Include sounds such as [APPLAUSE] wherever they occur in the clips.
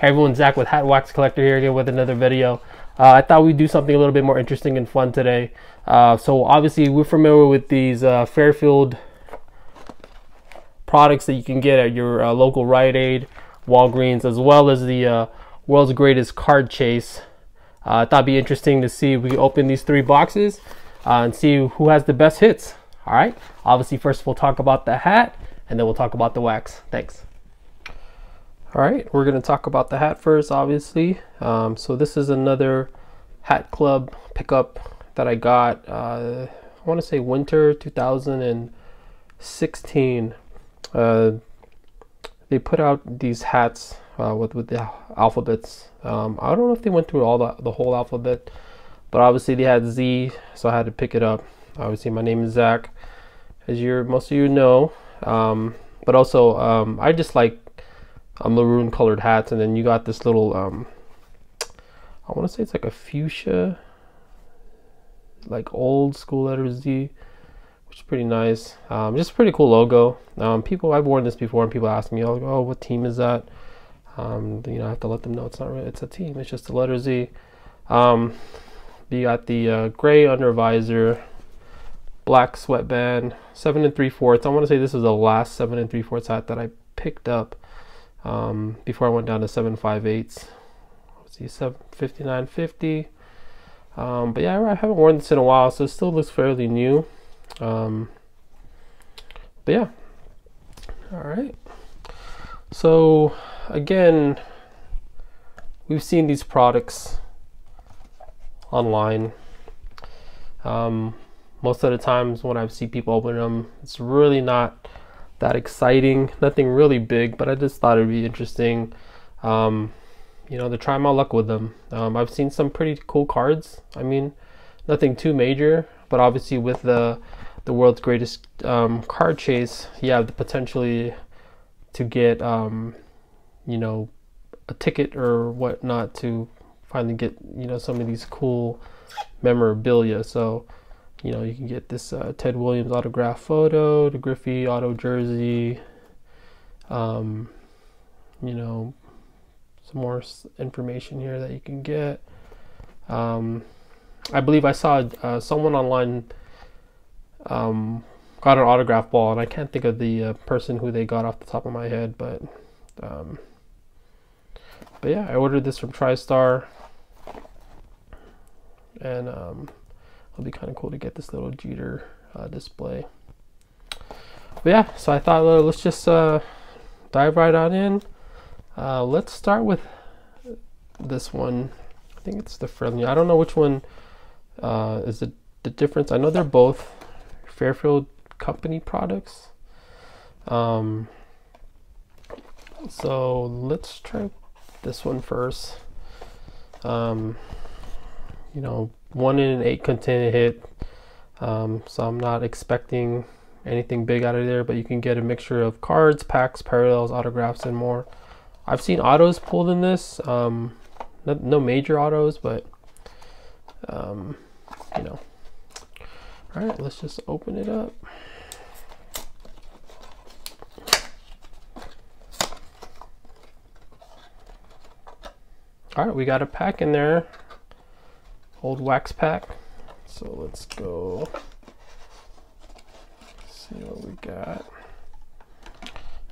Hey everyone, Zach with Hat Wax Collector here again with another video. Uh, I thought we'd do something a little bit more interesting and fun today. Uh, so obviously we're familiar with these uh, Fairfield products that you can get at your uh, local Rite Aid, Walgreens, as well as the uh, world's greatest card chase. Uh, I thought it'd be interesting to see if we open these three boxes and see who has the best hits. All right. Obviously, first we'll talk about the hat, and then we'll talk about the wax. Thanks. All right, we're gonna talk about the hat first, obviously. Um, so this is another Hat Club pickup that I got. Uh, I want to say winter 2016. Uh, they put out these hats uh, with with the alphabets. Um, I don't know if they went through all the the whole alphabet, but obviously they had Z, so I had to pick it up. Obviously, my name is Zach, as you most of you know. Um, but also, um, I just like uh, maroon colored hats, and then you got this little. Um, I want to say it's like a fuchsia, like old school letter Z, which is pretty nice. Um, just a pretty cool logo. Um, people, I've worn this before, and people ask me, "Oh, oh what team is that?" Um, you know, I have to let them know it's not really, it's a team. It's just the letter Z. Um, you got the uh, gray under visor, black sweatband, seven and three fourths. I want to say this is the last seven and three fourths hat that I picked up um, before I went down to seven five eighths. Let's see, seven fifty nine fifty. Um, but yeah, I haven't worn this in a while, so it still looks fairly new. Um, but yeah, all right. So again, we've seen these products online. Um, most of the times when I see people open them, it's really not that exciting. Nothing really big, but I just thought it'd be interesting. Um, you know, to try my luck with them. Um, I've seen some pretty cool cards. I mean, nothing too major, but obviously with the the world's greatest um, card chase, you have the potentially to get um, you know a ticket or whatnot to finally get you know some of these cool memorabilia. So you know you can get this uh, Ted Williams autograph photo, the Griffey auto jersey, um, you know some more information here that you can get. Um, I believe I saw uh, someone online um, got an autograph ball, and I can't think of the uh, person who they got off the top of my head, but um, but yeah, I ordered this from TriStar, and um, it'll be kind of cool to get this little Jeter uh, display. But yeah, so I thought uh, let's just uh, dive right on in. Uh, let's start with this one. I think it's the friendly. I don't know which one uh, is the, the difference. I know they're both Fairfield company products. Um, so let's try this one first. Um, you know, one in an eight content hit. Um, so I'm not expecting anything big out of there, but you can get a mixture of cards, packs, parallels, autographs, and more. I've seen autos pulled in this. Um, no, no, major autos, but um, you know. All right, let's just open it up. All right, we got a pack in there. Old wax pack. So let's go see what we got.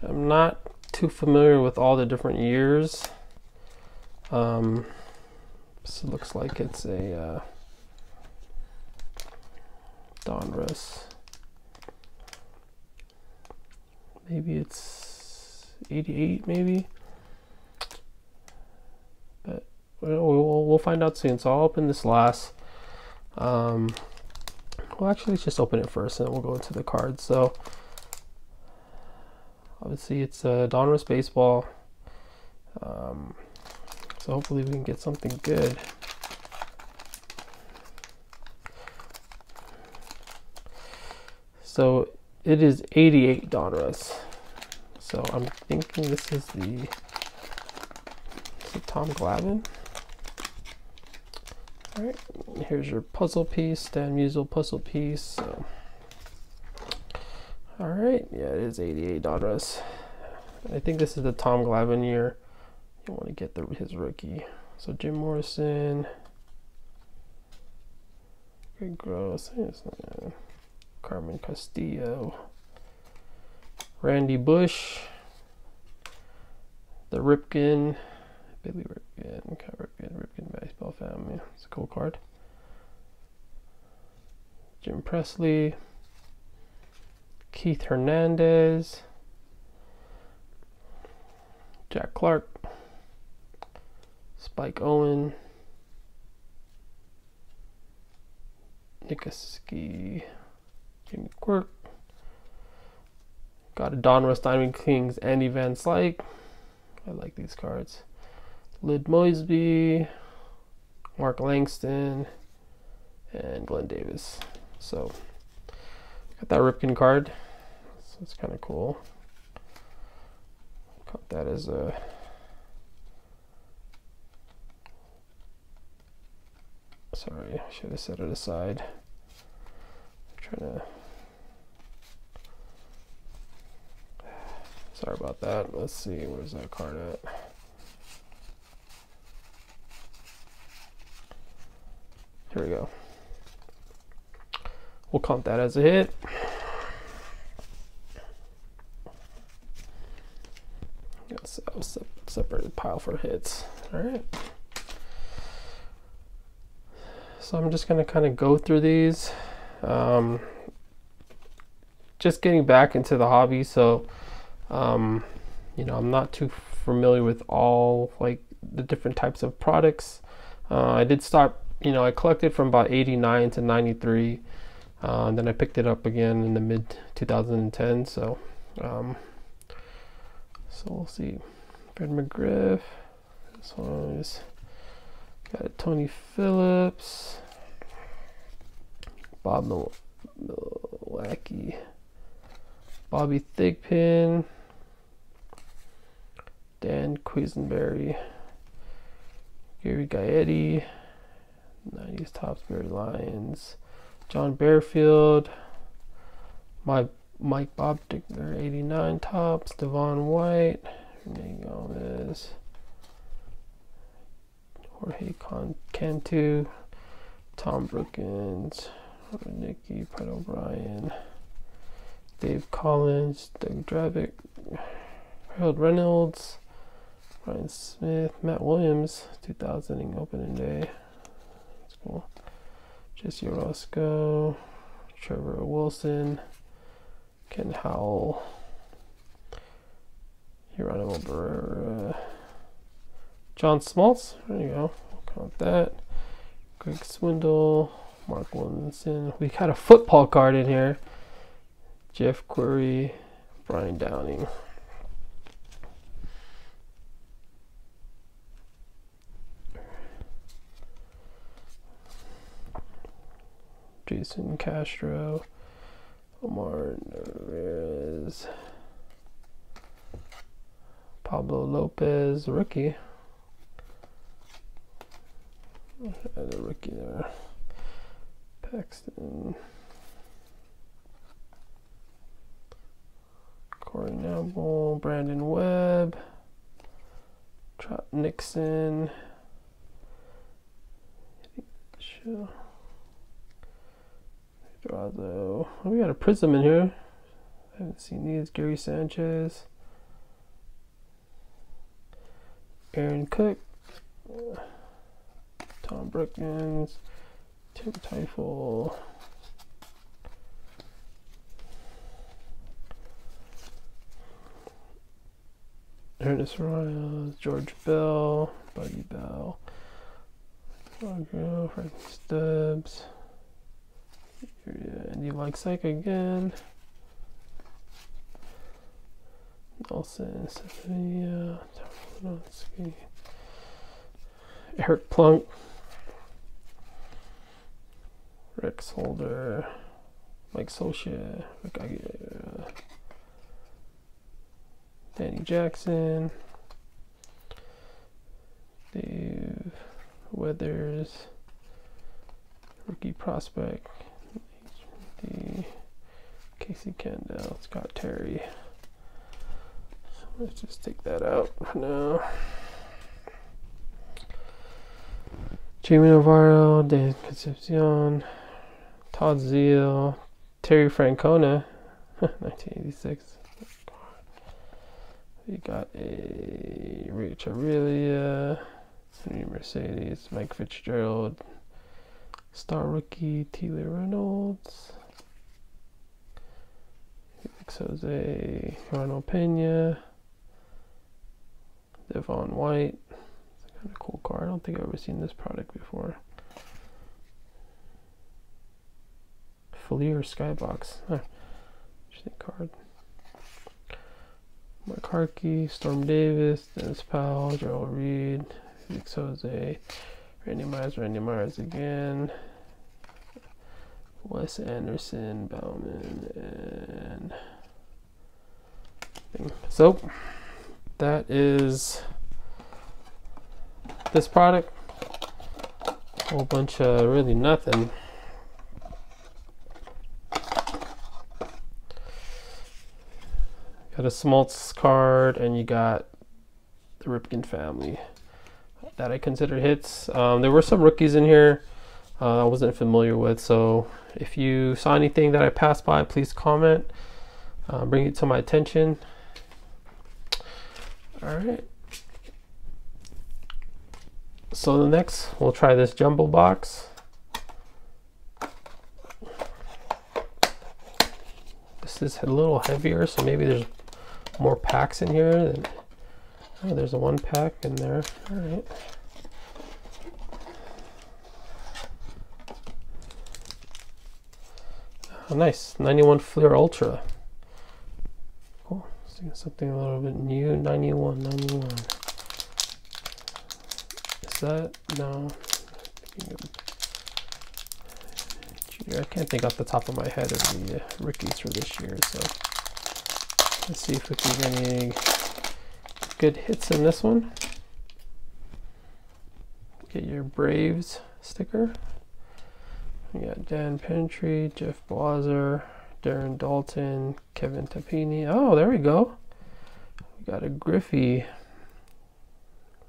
I'm not too familiar with all the different years. Um, so it looks like it's a uh, Donruss. Maybe it's 88, maybe. But we'll, we'll find out soon. So I'll open this last. Um, well, actually, let's just open it first, and then we'll go into the cards. So obviously it's a Donruss baseball. Um, so hopefully we can get something good. So it is 88 Donruss. So I'm thinking this is the, is Tom Glavine. All right, here's your puzzle piece, Stan Musial puzzle piece. So. All right, yeah, it is 88 Donruss. I think this is the Tom Glavine year. You want to get the his rookie. So Jim Morrison, Greg Gross, Carmen Castillo, Randy Bush, the Ripken, Billy Ripken, Ripken, Ripken baseball family. It's a cool card. Jim Presley, Keith Hernandez, Jack Clark, Spike Owen, Nikaski, Jimmy Quirk, got a Donruss Diamond Kings, Andy Van Slyke. I like these cards. Lyd Moseby, Mark Langston, and Glenn Davis. So got that Ripken card. So it's kind of cool. Got that as a sorry, I should have set it aside. I'm trying to sorry about that. Let's see, where's that card at? Here we go. We'll count that as a hit. Yes, I'll separate pile for hits. All right. So I'm just going to kind of go through these. Um, just getting back into the hobby, so um, you know I'm not too familiar with all like the different types of products. Uh, I did start, you know, I collected from about 89 to 93. Uh, and then I picked it up again in the mid 2010. So, um, so we'll see. Fred McGriff. This one is got Tony Phillips. Bob Mil Milwaukee. Bobby Thigpen. Dan Quisenberry. Gary Gaetti. 90s Topps Barry Lyons. John Barfield. my Mike Bob Dickner, 89 Topps. Devon White, Rene Gomez, Jorge Con- Cantu, Tom Brookens. Nicky Pat O'Brien, Dave Collins, Doug Drabek, Harold Reynolds, Ryan Smith, Matt Williams, 2000 opening day. Cool. Jesse Orosco, Trevor Wilson, Ken Howell, Geronimo Barrera, John Smoltz, there you go, we'll count that. Greg Swindell, Mark Williamson. We got a football card in here. Jeff Query, Brian Downing. Jason Castro, Omar Narvaez, Pablo Lopez, rookie. Had a rookie there. Paxton. Corey Noble, Brandon Webb, Trot Nixon. Drazo. Oh, we got a Prism in here. I haven't seen these. Gary Sanchez. Aaron Cook. Tom Brookens. Tim Teufel. Ernest Riles, George Bell, Buddy Bell, Frank Stubbs. And you like Psych again. Nelson, Stephanie, Eric Plunk, Rex Holder, Mike Scioscia, uh, Danny Jackson, Dave Weathers, rookie prospect, the Casey Candaele, Scott Terry. Let's just take that out for now. Jamie Navarro, Dan Concepcion, Todd Zeile, Terry Francona, [LAUGHS] 1986. We got a Rich Aurilia, Henry Mercedes, Mike Fitzgerald, star rookie Taylor Reynolds, Felix Jose, Ronald Pena, Devon White. It's a kind of cool car. I don't think I've ever seen this product before. Fleer Skybox. Huh. Interesting card. Mark Harkey, Storm Davis, Dennis Powell, Gerald Reed, Felix Jose, Randy Myers, Randy Myers again, Wes Anderson, Bauman, and so that is this product. A whole bunch of really nothing. Got a Smoltz card, and you got the Ripken family that I consider hits. Um, there were some rookies in here uh, I wasn't familiar with, so if you saw anything that I passed by, please comment. Uh, bring it to my attention. All right. So the next, we'll try this jumble box. This is a little heavier, so maybe there's more packs in here than oh there's a one pack in there all right oh nice 91 Fleer Ultra cool something a little bit new. 91 91 is that? No. I can't think off the top of my head of the uh, rookies for this year so. Let's see if we can get any good hits in this one. Get your Braves sticker. We got Dan Pentry, Jeff Blauser, Darren Daulton, Kevin Tapani. Oh, there we go. We got a Griffey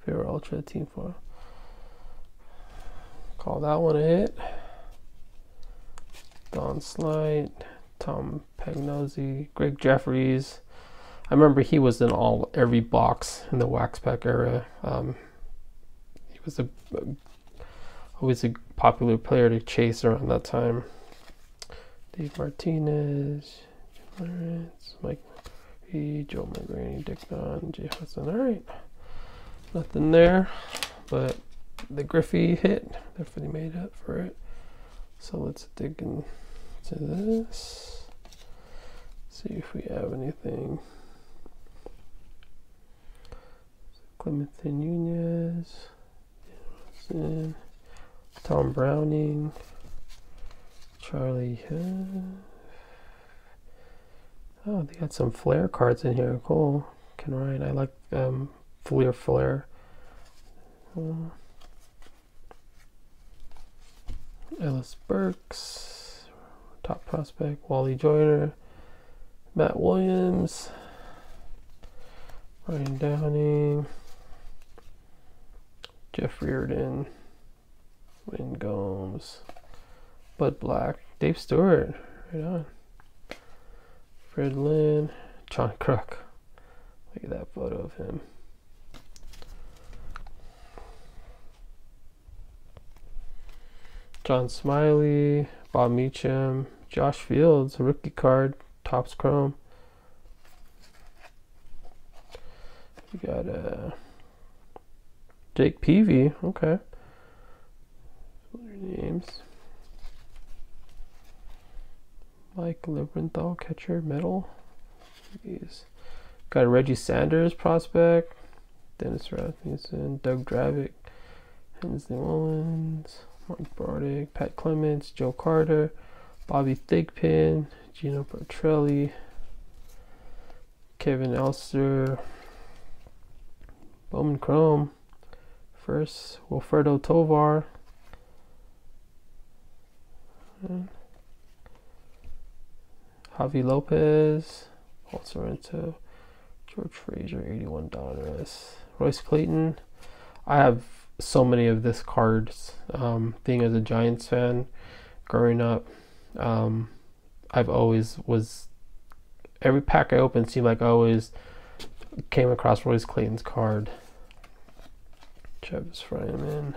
Fleer Ultra Team 4. Call that one a hit. Don Slaught, Tom Pagnozzi, Gregg Jefferies. I remember he was in all every box in the wax pack era. Um, he was a, a, always a popular player to chase around that time. Dave Martinez, Lawrence, Mike Murphy, Joe McGraney, Dick Dunn, Jay Hudson. All right, nothing there, but the Griffey hit definitely made up for it. So let's dig into this. See if we have anything. Clemente Nunez, Tom Browning, Charlie. oh, they got some Fleer cards in here. Cool. Can write. I like um, Fleer Flair. Uh, Ellis Burks, top prospect. Wally Joyner, Matt Williams, Ryan Downing. Jeff Reardon, Wayne Gomes, Bud Black, Dave Stewart, right on. Fred Lynn, John Kruk. Look at that photo of him. John Smiley, Bob Meacham, Josh Fields, rookie card, Topps Chrome. We got uh, Jake Peavy, okay. names. Mike Leventhal, catcher, metal. Jeez. Got a Reggie Sanders prospect. Dennis Rasmussen, Doug Drabek, Hensley Meulens, Mark Bardick, Pat Clements, Joe Carter, Bobby Thigpen, Geno Petralli, Kevin Elster, Bowman Chrome, first. Wilfredo Tovar. Javi Lopez. Paul Sorrento. George Frazier, $81. Royce Clayton. I have so many of this cards. Um, being as a Giants fan, growing up, um, I've always was every pack I opened seemed like I always came across Royce Clayton's card. Travis Fryman,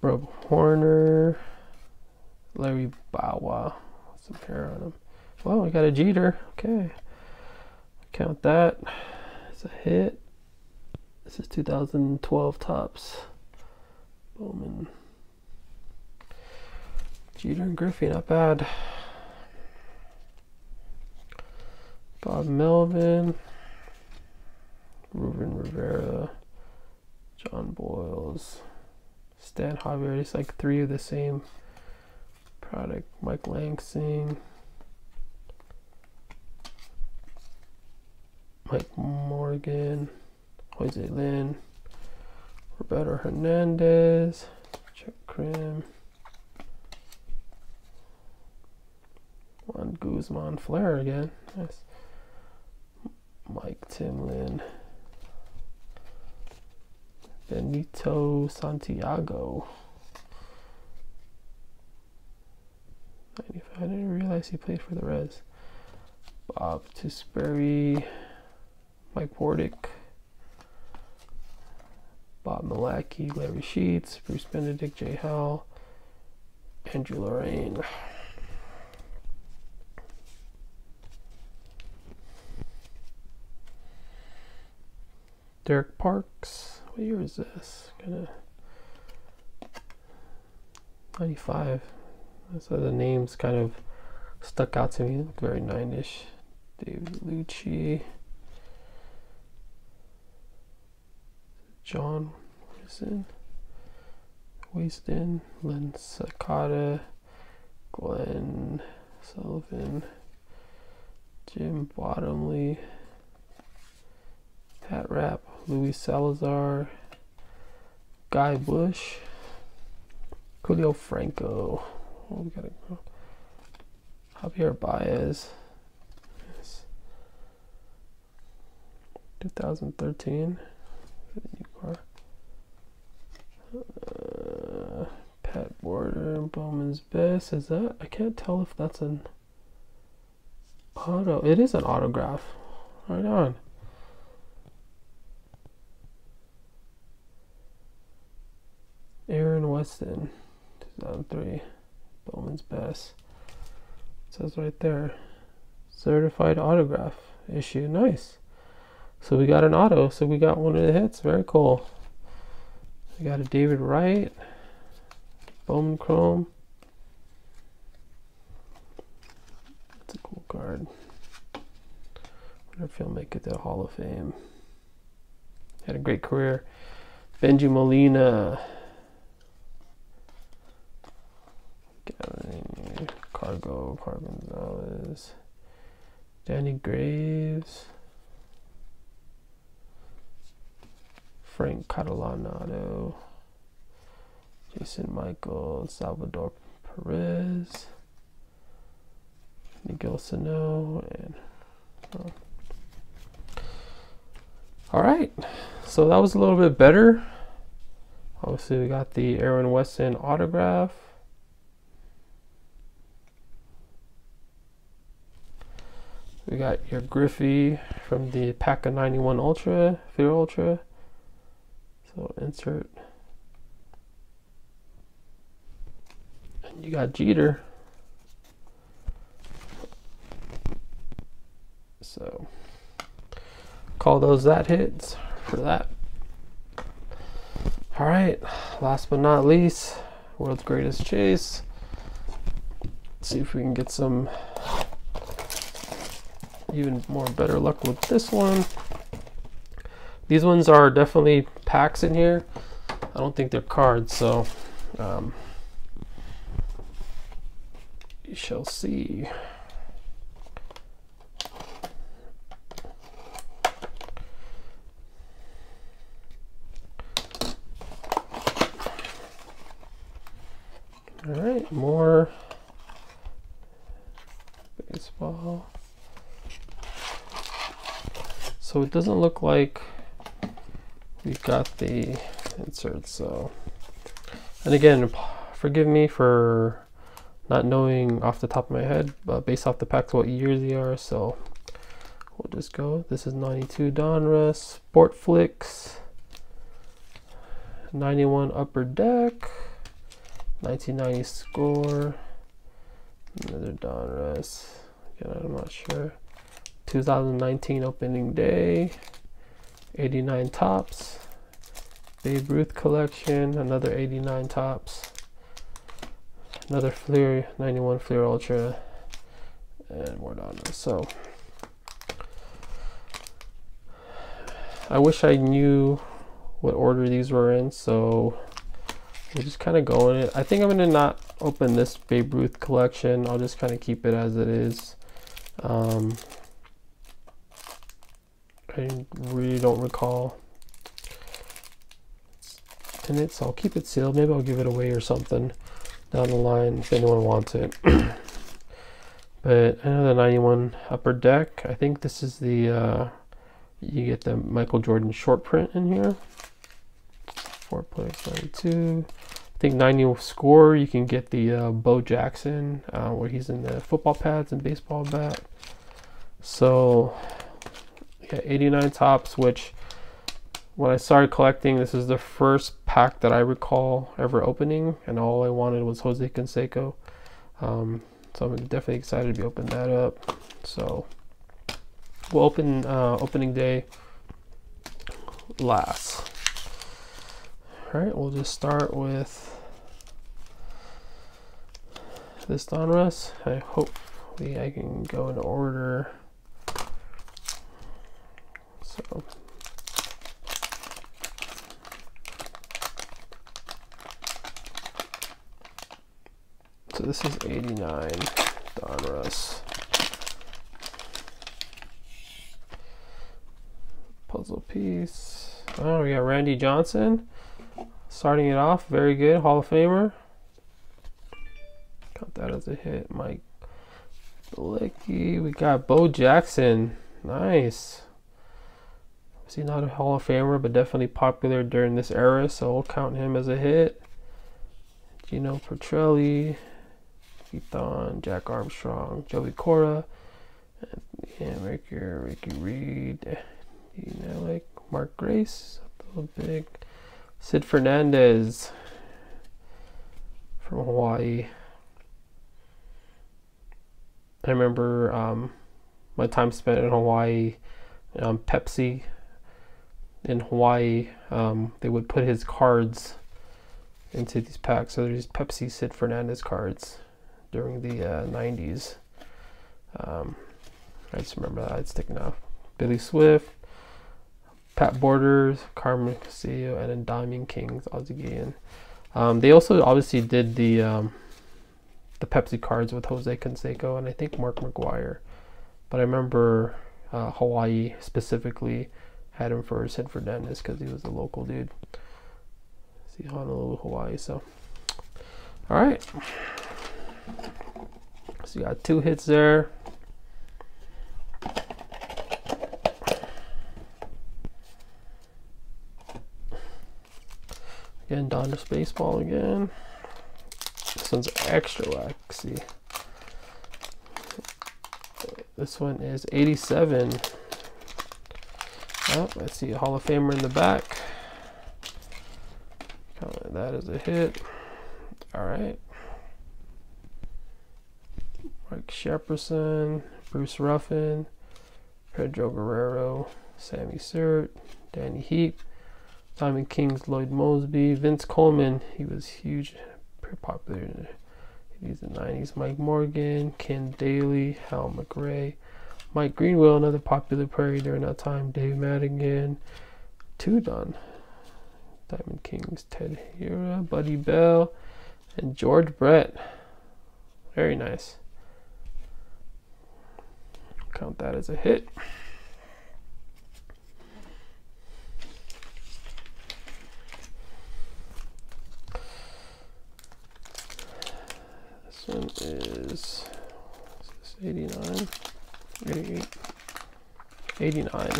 Rob Horner, Larry Bowa, some hair on him. Well, we got a Jeter. Okay, count that. It's a hit. This is 2012 Topps. Bowman. Jeter and Griffey, not bad. Bob Melvin. Ruben Rivera. John Boyles. Stan Javier. It's like three of the same product. Mike Lansing. Mike Morgan. Jose Lynn, Roberto Hernandez, Chuck Crim, Juan Guzman Flair again. Nice. Mike Timlin. Benito Santiago. 95. I didn't realize he played for the Reds. Bob Tewksbury. Mike Bordick. Bob Milacki, Larry Sheets, Bruce Benedict, Jay Howell, Andrew Lorraine. Derek Parks. What year is this? Kind of 95. So the names kind of stuck out to me. Look very nine-ish. David Lucci. John Wilson, Waston, Len Sakata, Glenn Sullivan, Jim Bottomley, Pat Rapp, Luis Salazar, Guy Bush, Julio Franco. Oh, we gotta go. Javier Baez. Yes. 2013 new car. Uh, Pat Border, Bowman's Best. Is that? I can't tell if that's an auto. It is an autograph. Right on. Aaron Weston, 2003. Bowman's Best. It says right there. Certified autograph issue. Nice. So we got an auto. So we got one of the hits. Very cool. We got a David Wright. Bowman Chrome. That's a cool card. wonder if he'll make it to the Hall of Fame. Had a great career. Benji Molina. Uh, Cargo, Carl Gonzalez. Danny Graves. Frank Catalanotto, Jason Michael, Salvador Perez, Miguel Sano, and oh. all right. So that was a little bit better. Obviously, we got the Aaron Weston autograph. We got your Griffey from the PACA 91 Ultra, Fleer Ultra. So insert. And you got Jeter. So call those that hits for that. All right, last but not least, world's greatest chase. Let's see if we can get some even more better luck with this one. These ones are definitely packs in here. I don't think they're cards, so um, you shall see. All right, more baseball. So it doesn't look like We've got the inserts. So, and again, forgive me for not knowing off the top of my head, but based off the packs what years they are. So we'll just go. This is 92 Donruss, Sportflics, 91 Upper Deck, 1990 Score, another Donruss. Again, I'm not sure. 2019 opening day, 89 Topps Babe Ruth collection, another 89 Topps another Fleer 91 Fleer Ultra, and more Donruss. So I wish I knew what order these were in, so we'll just kind of go in it. I think I'm gonna not open this Babe Ruth collection. I'll just kind of keep it as it is. Um, I really don't recall it, so I'll keep it sealed. Maybe I'll give it away or something down the line if anyone wants it. [CLEARS THROAT] but I know the 91 upper deck. I think this is the uh, you get the Michael Jordan short print in here. Four players 92. I think 90 score. You can get the uh, Bo Jackson uh, where he's in the football pads and baseball bat. So 89 Topps, which when I started collecting, this is the first pack that I recall ever opening, and all I wanted was Jose Canseco. Um, so I'm definitely excited to be opening that up. So we'll open uh, opening day last. All right, we'll just start with this Donruss. I hopefully I can go in order. So. So this is 89 Donruss. Puzzle piece. Oh, we got Randy Johnson. Starting it off, very good. Hall of Famer. Got that as a hit. Mike Blicky. We got Bo Jackson. Nice. Is he not a Hall of Famer, but definitely popular during this era, so we'll count him as a hit. Geno Petralli, Ethan, Jack Armstrong, Joey Cora, and Ricky, Ricky Reed, you know, like Mark Grace, a little big, Sid Fernandez from Hawaii. I remember um, my time spent in Hawaii. Um, Pepsi in Hawaii, um, they would put his cards into these packs. So there's Pepsi Sid Fernandez cards during the uh, 90s. Um, I just remember that It's sticking out. Billy Swift, Pat Borders, Carmen Castillo, and then Diamond Kings, Ozzie um, they also obviously did the um, the Pepsi cards with Jose Canseco and I think Mark McGwire. But I remember uh, Hawaii specifically had him for Sid Fernandez because he was a local dude. See Honolulu, Hawaii. So, all right. So you got two hits there. Again, Donruss Baseball again. This one's extra waxy. This one is 87. Oh, let's see, Hall of Famer in the back. That is a hit. All right. Mike Shepperson, Bruce Ruffin, Pedro Guerrero, Sammy Sert, Danny Heep, Diamond Kings, Lloyd Moseby, Vince Coleman. He was huge, pretty popular in the 90s. Mike Morgan, Ken Daly, Hal McRae. Mike Greenwell, another popular player during that time. Dave Madigan, Tudon, Diamond Kings, Ted Hira, Buddy Bell, and George Brett. Very nice. Count that as a hit. This one is, is 89. 89.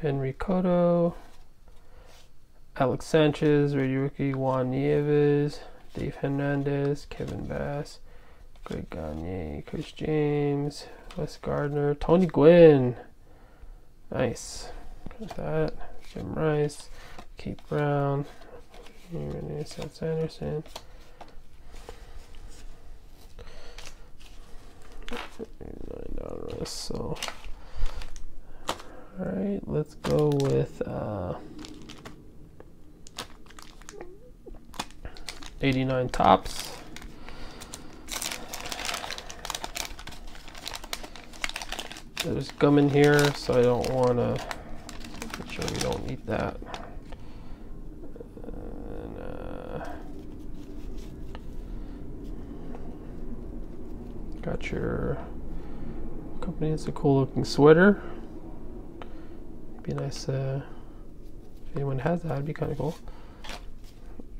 Henry Cotto, Alex Sanchez, rookie Juan Nieves, Dave Hernandez, Kevin Bass, Greg Gagne, Chris James, Wes Gardner, Tony Gwynn. Nice. There's that. Jim Rice, Keith Brown, Seth Sanderson. Nine dollars. So, all right, let's go with uh, 89 Topps. There's gum in here, so I don't want to. Sure we don't need that. And, uh, got your company. It's a cool looking sweater. Be nice uh, if anyone has that. It'd be kind of cool.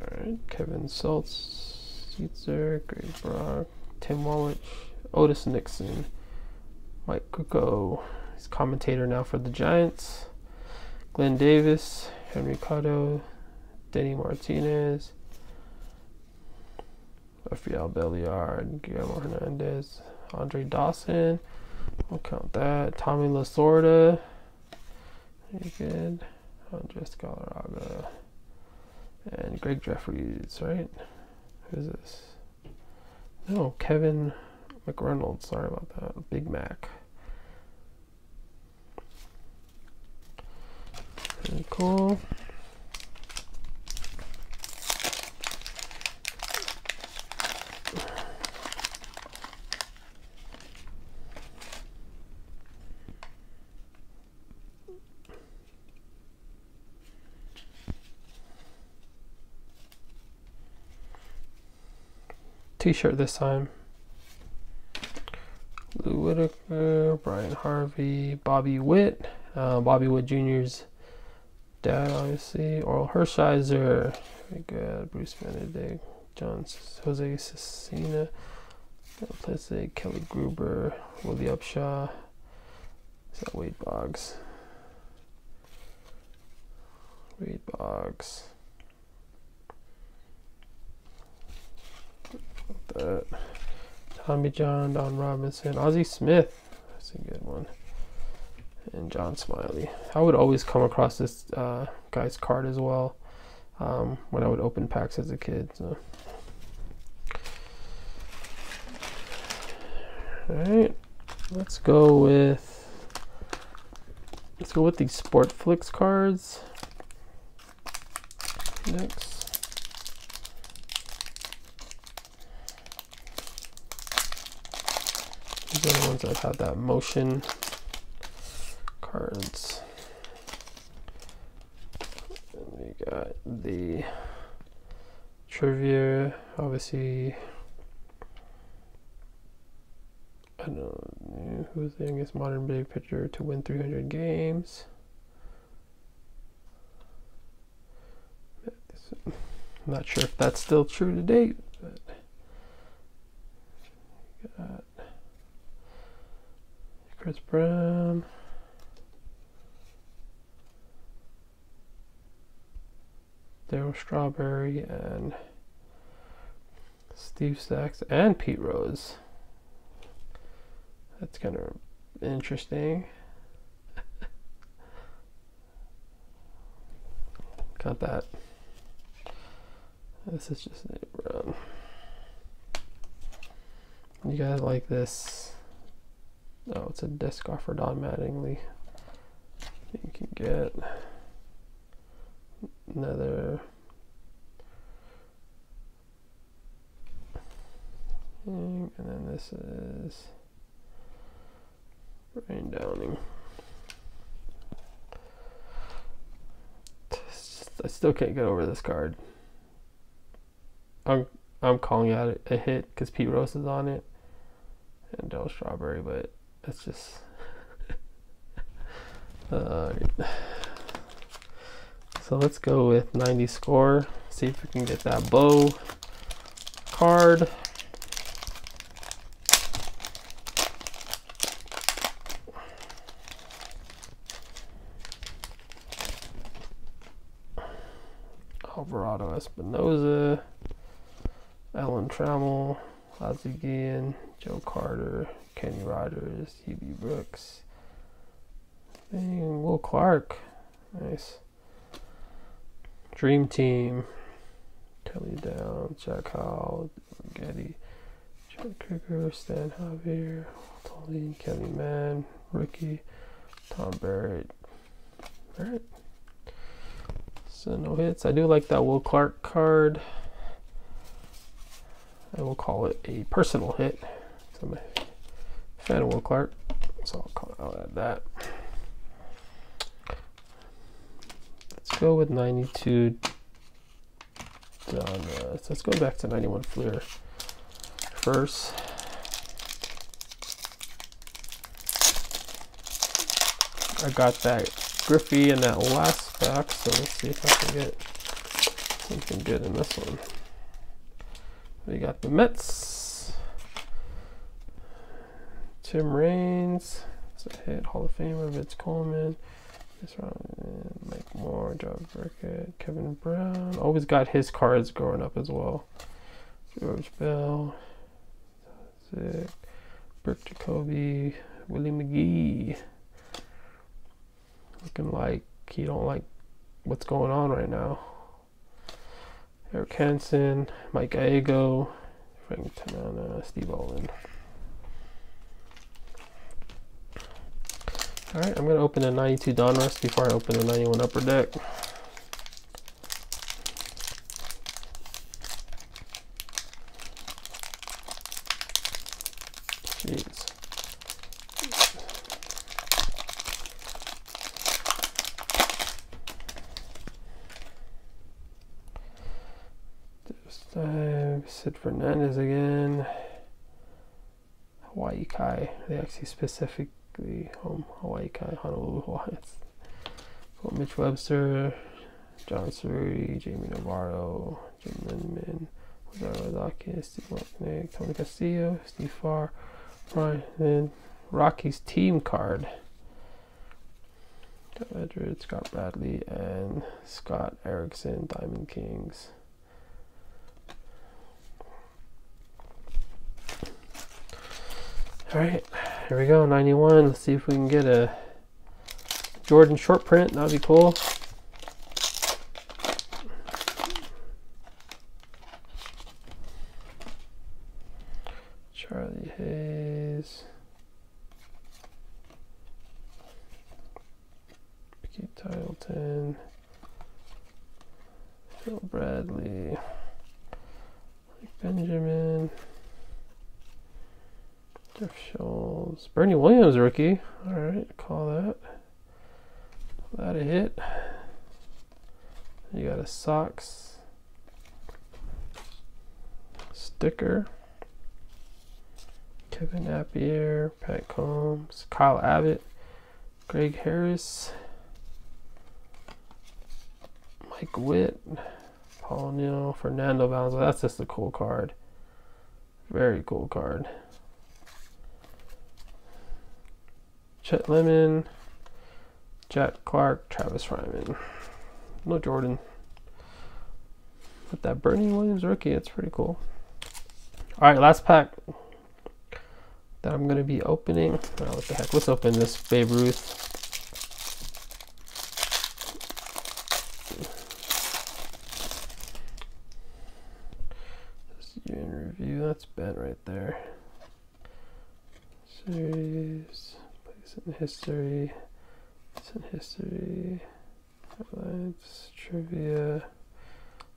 Alright, Kevin Schultz, Caesar, Greg Brock, Tim Wallach, Otis Nixon, Mike Krukow. He's commentator now for the Giants. Glenn Davis, Henry Cotto, Denny Martinez, Rafael Belliard, Guillermo Hernandez, Andre Dawson. We'll count that. Tommy Lasorda. Very good. Andres Galarraga. And Gregg Jefferies, right? Who's this? No, Kevin McReynolds. Sorry about that. Big Mac. Cool. T-shirt this time. Lou Whitaker, Brian Harvey, Bobby Witt, uh, Bobby Witt Jr.'s dad, obviously. Orel Hershiser, very good. Bruce Benedict, John Jose Cecina, Plessick, Kelly Gruber, Willie Upshaw. Is that Wade Boggs? Wade Boggs. That. Tommy John, Don Robinson, Ozzie Smith. That's a good one and John Smiley. I would always come across this uh, guy's card as well um, when I would open packs as a kid. So. All right, let's go with let's go with these Sportflics cards next. These are the ones that have that motion cards. And we got the trivia, obviously. I don't know who's the youngest modern big pitcher to win 300 games. I'm not sure if that's still true to date, but got Chris Brown. Darryl Strawberry and Steve Sax and Pete Rose. That's kind of interesting. Got that. This is just a run. You guys like this? Oh, it's a disc offer. Don Mattingly. You can get another thing, and then this is rain downing. I still can't get over this card. I'm I'm calling out a hit because Pete Rose is on it and Del Strawberry, but it's just. [LAUGHS] uh, so let's go with 90 score, see if we can get that bow card. Alvarado Espinoza, Alan Trammell, Ozzie Guillen, Joe Carter, Kenny Rogers, Hubie Brooks, and Will Clark. Nice. Dream Team, Kelly Down, Jack Howell, Getty, John Krieger, Stan Javier, Tolly, Kelly Mann, Ricky, Tom Barrett. Barrett. So no hits. I do like that Will Clark card. I will call it a personal hit. So I'm a fan of Will Clark, so I'll, call, I'll add that. Let's go with 92 Donruss. Let's go back to 91 Fleer first. I got that Griffey in that last pack, so let's see if I can get something good in this one. We got the Mets. Tim Raines. It's a hit. Hall of Famer. Vince Coleman. This round, Mike Moore, John Burkett, Kevin Brown. Always got his cards growing up as well. George Bell, Zick, Brook Jacoby, Willie McGee. Looking like he don't like what's going on right now. Erik Hanson, Mike Gallego, Frank Tanana, Steve Olin. All right, I'm gonna open the 92 Donruss before I open the 91 Upper Deck. Jeez. This time, Sid Fernandez again. Hawaii Kai. They actually specific the home um, Hawaii Kai Honolulu Hawaii. [LAUGHS] Cool. Mitch Webster, John Surrey, Jamie Navarro, Jim Linman, Rosario Dawkins, Steve Marknick, Tony Castillo, Steve Farr, Brian, then Rocky's team card. Got Edwards, Scott Bradley, and Scott Erickson, Diamond Kings. All right. Here we go, 91. Let's see if we can get a Jordan short print. That'd be cool. Charlie Hayes. Keith Titleton. Phil Bradley. Benjamin. Jeff Scholes. Bernie Williams rookie. All right, call that. That a hit. You got a Sox sticker. Kevin Appier, Pat Combs, Kyle Abbott, Greg Harris, Mike Witt, Paul Neal, Fernando Valenzuela. That's just a cool card. Very cool card. Chet Lemon, Jack Clark, Travis Fryman. No Jordan. But that Bernie Williams rookie, it's pretty cool. Alright, last pack that I'm going to be opening. Oh, what the heck? Let's open this Babe Ruth. This year in review. That's Ben right there. Series history, in history, highlights, trivia,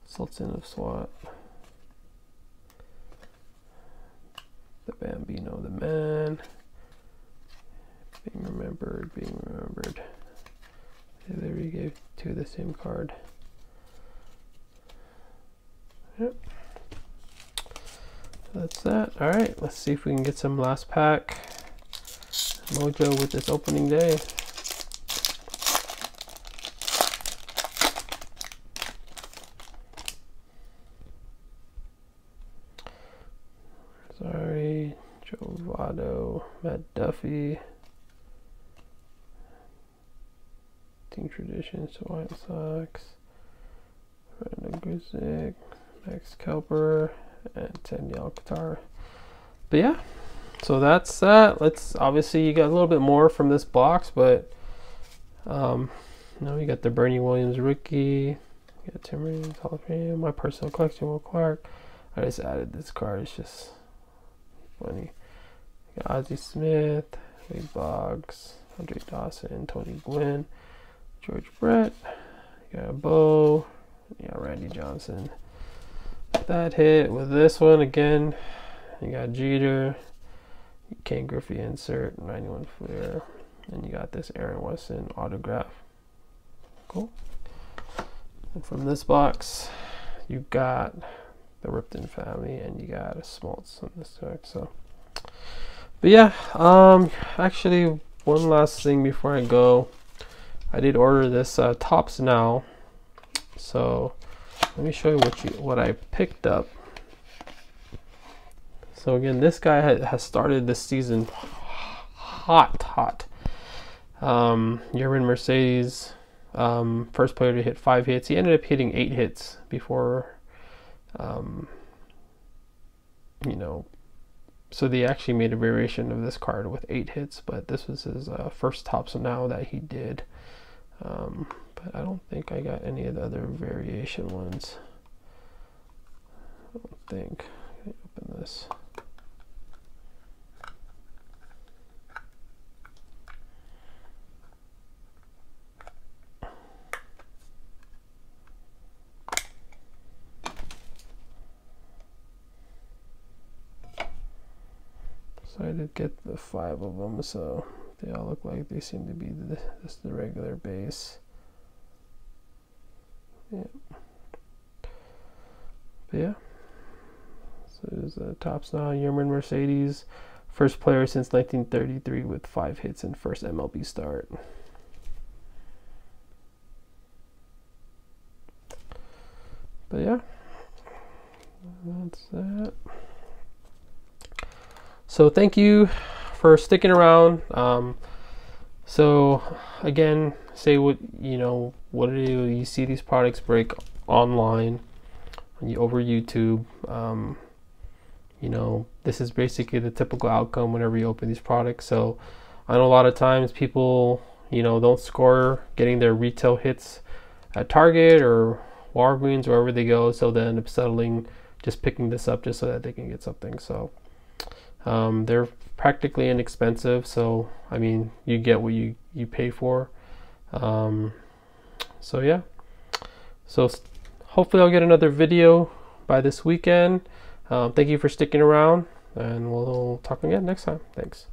Sultan of SWAT, the Bambino, the man, being remembered, being remembered. There we gave two the same card. Yep. That's that. All right, let's see if we can get some last pack mojo with this opening day. Sorry, Joe Matt Duffy, Team Traditions, White Sox, Brandon Guzik, Max Kepler, and Sandy Alcantara. But yeah, so that's that. Let's obviously you got a little bit more from this box, but um, you you got the Bernie Williams rookie, you got of Fame, my personal collection, Will Clark. I just added this card. It's just funny. You got Ozzie Smith, Wade Boggs, Andre Dawson, Tony Gwynn, George Brett. You got Bo. You got Randy Johnson. That hit with this one again. You got Jeter, Ken Griffey insert, 91 Flair, and you got this Aaron Weston autograph. Cool. And from this box, you got the Ripken family, and you got a Smoltz on this deck. So, but yeah, um, actually, one last thing before I go, I did order this uh, Topps now. So, let me show you what you what I picked up. So again, this guy has started this season hot, hot. Um, Yermin Mercedes, um, first player to hit five hits. He ended up hitting eight hits before, um, you know, so they actually made a variation of this card with eight hits, but this was his uh, first Topps now that he did. Um, but I don't think I got any of the other variation ones. I don't think. Open this. So I did get the five of them, so they all look like they seem to be the, just the regular base. Yeah. But yeah. So there's the Topps now. Yermin Mercedes, first player since 1933 with five hits in first MLB start. But yeah, that's that. So thank you for sticking around. Um, so again, say what you know. What do you, you see these products break online you, over YouTube? Um, you know, this is basically the typical outcome whenever you open these products. So I know a lot of times people, you know, don't score getting their retail hits at Target or Walgreens, wherever they go. So they end up settling just picking this up just so that they can get something. So um, they're practically inexpensive, so I mean, you get what you you pay for. Um, so yeah, so hopefully I'll get another video by this weekend. Um, thank you for sticking around, and we'll talk again next time. Thanks.